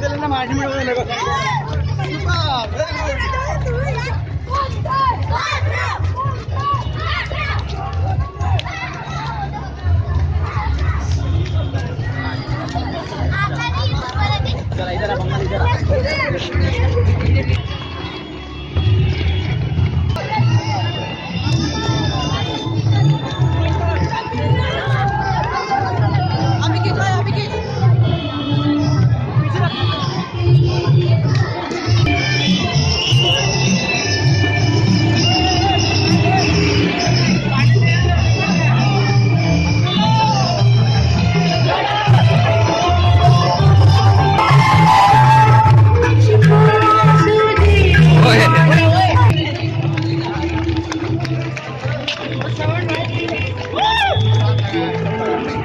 ಇದೆಲ್ಲ ಮಾಡಿ ಬಿಡುವುದಿಲ್ಲ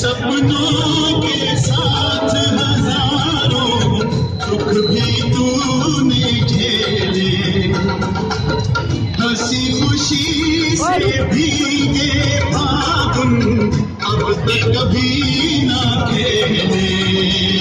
सपनों के साथ हज़ारों दुख भी तूने झेले। हँसी खुशी से भीगे फागुन, अब तक कभी ना खेले।